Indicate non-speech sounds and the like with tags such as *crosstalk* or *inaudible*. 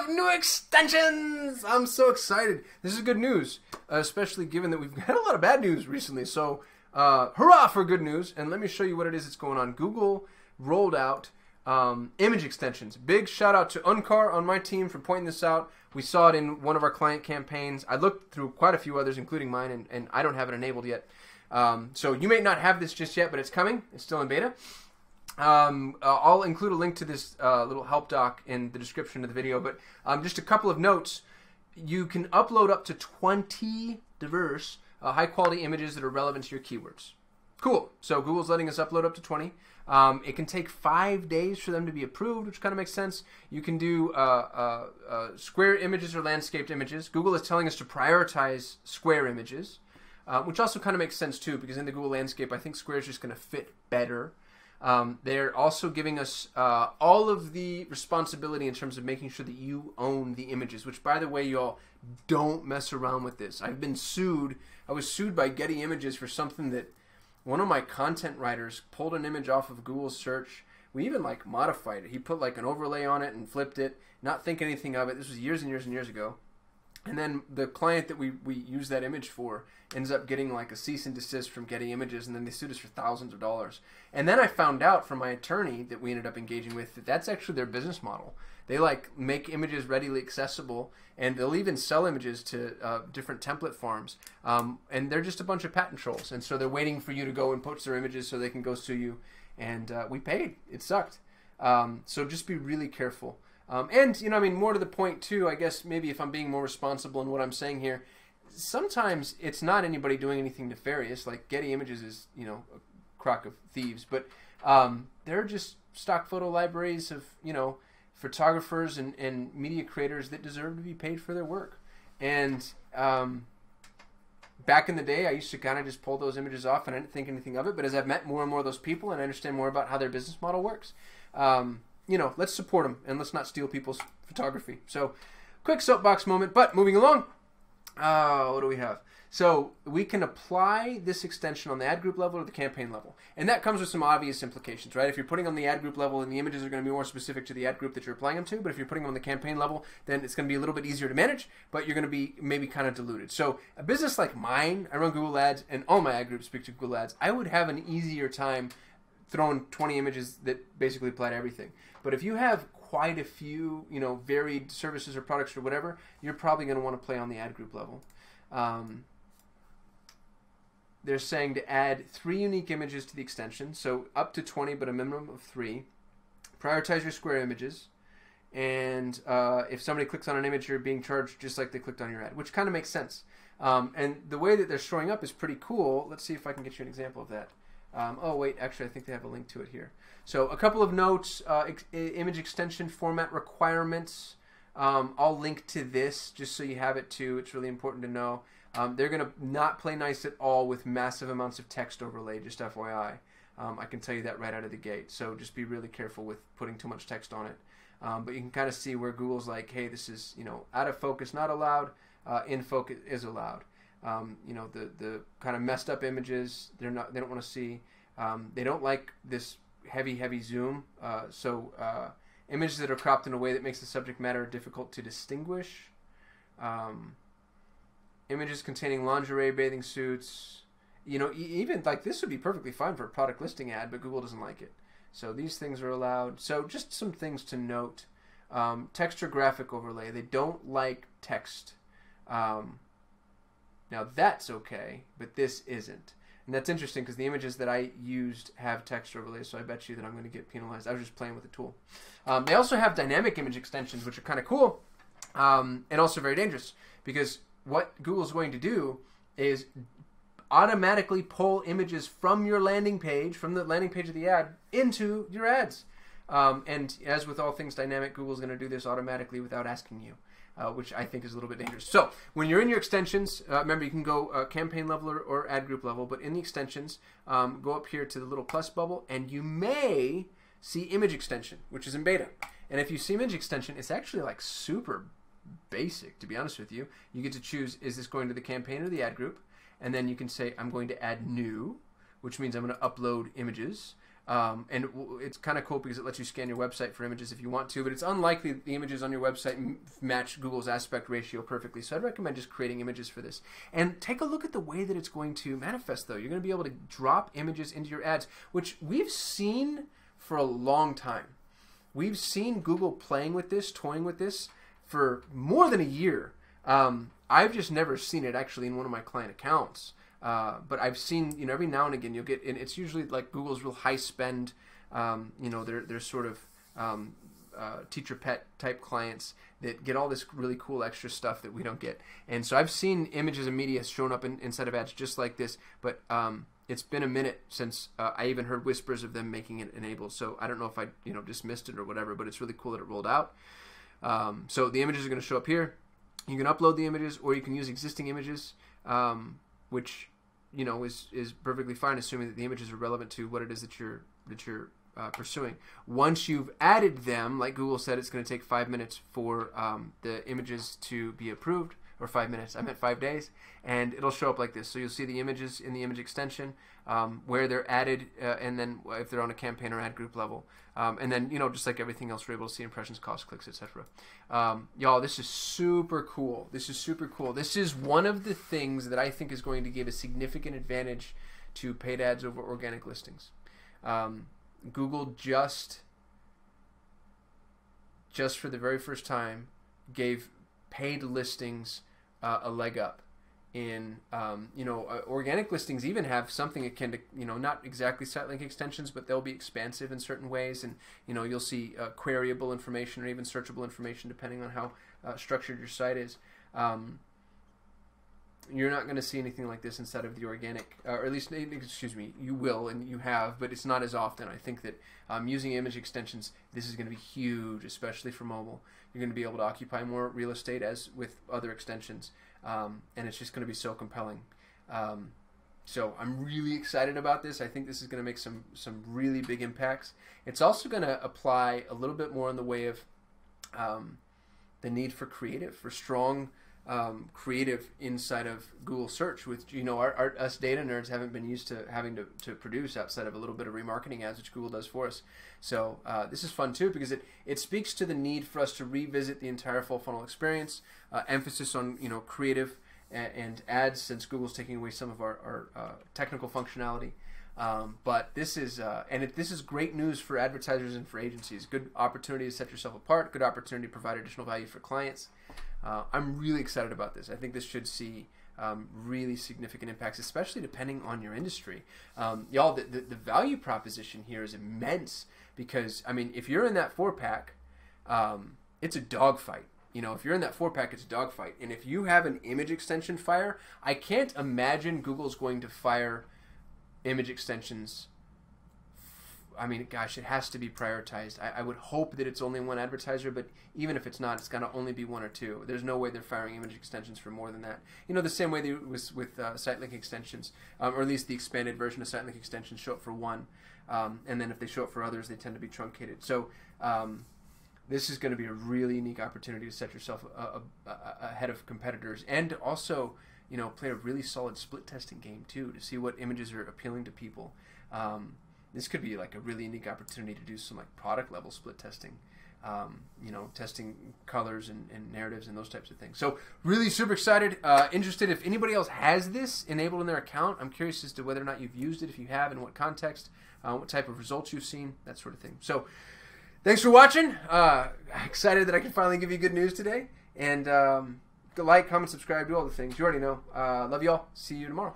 have new extensions. I'm so excited. This is good news, uh, especially given that we've *laughs* had a lot of bad news recently. So, uh, hurrah for good news. And let me show you what it is that's going on. Google rolled out um, image extensions. Big shout out to Uncar on my team for pointing this out. We saw it in one of our client campaigns. I looked through quite a few others, including mine, and, and I don't have it enabled yet. Um, so you may not have this just yet, but it's coming. It's still in beta. Um, uh, I'll include a link to this uh, little help doc in the description of the video, but um, just a couple of notes. You can upload up to 20 diverse, uh, high quality images that are relevant to your keywords. Cool. So Google's letting us upload up to 20. Um, it can take five days for them to be approved, which kind of makes sense. You can do uh, uh, uh, square images or landscaped images. Google is telling us to prioritize square images, which also kind of makes sense too, because in the Google landscape, I think square is just going to fit better. Um, they're also giving us uh, all of the responsibility in terms of making sure that you own the images, which, by the way, y'all don't mess around with this. I've been sued. I was sued by Getty Images for something that one of my content writers pulled an image off of Google search. We even like modified it. He put like an overlay on it and flipped it, not thinking anything of it. This was years and years and years ago. And then the client that we, we use that image for ends up getting like a cease and desist from Getty Images, and then they sued us for thousands of dollars. And then I found out from my attorney that we ended up engaging with that that's actually their business model. They like make images readily accessible, and they'll even sell images to uh, different template farms. Um, and they're just a bunch of patent trolls, and so they're waiting for you to go and poach their images so they can go sue you. And uh, we paid. It sucked. Um, so just be really careful. Um, and, you know, I mean, more to the point, too, I guess maybe if I'm being more responsible in what I'm saying here, sometimes it's not anybody doing anything nefarious. Like Getty Images is, you know, a crock of thieves, but um, they're just stock photo libraries of, you know, photographers and, and media creators that deserve to be paid for their work. And um, back in the day, I used to kind of just pull those images off and I didn't think anything of it. But as I've met more and more of those people and I understand more about how their business model works, um, you know, let's support them and let's not steal people's photography. So, quick soapbox moment. But moving along, uh, what do we have? So we can apply this extension on the ad group level or the campaign level. And that comes with some obvious implications, right? If you're putting on the ad group level and the images are going to be more specific to the ad group that you're applying them to, but if you're putting them on the campaign level, then it's going to be a little bit easier to manage, but you're going to be maybe kind of diluted. So a business like mine, I run Google Ads and all my ad groups speak to Google Ads, I would have an easier time throwing 20 images that basically apply to everything. But if you have quite a few, you know, varied services or products or whatever, you're probably going to want to play on the ad group level. Um, they're saying to add three unique images to the extension, so up to 20, but a minimum of three. Prioritize your square images. And uh, if somebody clicks on an image, you're being charged just like they clicked on your ad, which kind of makes sense. Um, and the way that they're showing up is pretty cool. Let's see if I can get you an example of that. Um, oh, wait, actually, I think they have a link to it here. So, a couple of notes uh, ex- image extension format requirements. Um, I'll link to this just so you have it too. It's really important to know. Um, they're going to not play nice at all with massive amounts of text overlay, just FYI. Um, I can tell you that right out of the gate. So just be really careful with putting too much text on it. Um, but you can kind of see where Google's like, hey, this is you know out of focus, not allowed. Uh, in focus is allowed. Um, you know the the kind of messed up images they're not they don't want to see. Um, they don't like this heavy heavy zoom. Uh, so uh, images that are cropped in a way that makes the subject matter difficult to distinguish. Um, images containing lingerie, bathing suits. You know, even like this would be perfectly fine for a product listing ad, but Google doesn't like it. So these things are allowed. So just some things to note. Um, texture graphic overlay. They don't like text. Um, now that's okay, but this isn't. And that's interesting because the images that I used have text overlays, so I bet you that I'm going to get penalized. I was just playing with the tool. Um, they also have dynamic image extensions, which are kind of cool um, and also very dangerous because what Google's going to do is automatically pull images from your landing page, from the landing page of the ad, into your ads. Um, and as with all things dynamic, Google's going to do this automatically without asking you. Uh, which I think is a little bit dangerous. So when you're in your extensions, uh, remember you can go uh, campaign level or, or, ad group level, but in the extensions, um, go up here to the little plus bubble, and you may see image extension, which is in beta. And if you see image extension, it's actually like super basic, to be honest with you. You get to choose is this going to the campaign or the ad group, and then you can say I'm going to add new, which means I'm going to upload images. Um, and it's kind of cool because it lets you scan your website for images if you want to, but it's unlikely the images on your website match Google's aspect ratio perfectly. So I'd recommend just creating images for this. And take a look at the way that it's going to manifest, though. You're going to be able to drop images into your ads, which we've seen for a long time. We've seen Google playing with this, toying with this for more than a year. Um, I've just never seen it actually in one of my client accounts. Uh, but I've seen, you know, every now and again you'll get, and it's usually like Google's real high spend, um, you know, they're, they're sort of um, uh, teacher pet type clients that get all this really cool extra stuff that we don't get. And so I've seen images and media shown up in, inside of ads just like this, but um, it's been a minute since uh, I even heard whispers of them making it enabled. So I don't know if I, you know, dismissed it or whatever, but it's really cool that it rolled out. Um, so the images are going to show up here. You can upload the images, or you can use existing images, um, which you know is is perfectly fine, assuming that the images are relevant to what it is that you're that you're uh, pursuing. Once you've added them, like Google said, it's going to take five minutes for um, the images to be approved or five minutes. I meant five days, and it'll show up like this. So you'll see the images in the image extension um, where they're added, uh, and then if they're on a campaign or ad group level, um, and then you know just like everything else, we're able to see impressions, cost, clicks, etc. Um, y'all, this is super cool. This is super cool. This is one of the things that I think is going to give a significant advantage to paid ads over organic listings. Um, Google just just for the very first time gave paid listings uh, a leg up. In um, you know uh, organic listings even have something akin to you know not exactly site link extensions but they'll be expansive in certain ways. And you know you'll see uh, queryable information or even searchable information depending on how uh, structured your site is. Um, you're not going to see anything like this inside of the organic, uh, or at least, excuse me, you will and you have, but it's not as often. I think that um, using image extensions, this is going to be huge, especially for mobile. You're going to be able to occupy more real estate as with other extensions, um, and it's just going to be so compelling. Um, so I'm really excited about this. I think this is going to make some some really big impacts. It's also going to apply a little bit more in the way of um, the need for creative, for strong um, creative inside of Google search, which you know our, our, us data nerds haven't been used to having to, to produce outside of a little bit of remarketing ads, which Google does for us. So uh, this is fun too because it, it speaks to the need for us to revisit the entire full funnel experience, uh, emphasis on you know creative and, and, ads since Google's taking away some of our, our uh, technical functionality. Um, but this is uh, and it, this is great news for advertisers and for agencies. Good opportunity to set yourself apart. Good opportunity to provide additional value for clients. Uh, I'm really excited about this. I think this should see um, really significant impacts, especially depending on your industry. Um, y'all, the, the, the, value proposition here is immense because, I mean, if you're in that four pack, um, it's a dogfight. You know, if you're in that four pack, it's a dogfight. And if you have an image extension fire, I can't imagine Google's going to fire image extensions I mean, gosh, it has to be prioritized. I, I, would hope that it's only one advertiser, but even if it's not, it's going to only be one or two. There's no way they're firing image extensions for more than that. You know, the same way they was with uh, SiteLink extensions, um, or at least the expanded version of SiteLink extensions show up for one, um, and then if they show up for others, they tend to be truncated. So um, this is going to be a really unique opportunity to set yourself a, a, a, ahead of competitors, and also, you know, play a really solid split testing game too to see what images are appealing to people. Um, this could be like a really unique opportunity to do some like product level split testing. Um, you know, testing colors and, and, narratives and those types of things. So, really super excited, uh, interested. If anybody else has this enabled in their account, I'm curious as to whether or not you've used it. If you have, in what context, uh, what type of results you've seen, that sort of thing. So, thanks for watching. Uh, *laughs* excited that I can finally give you good news today. And um, like, comment, subscribe, do all the things you already know. Uh, love y'all. See you tomorrow.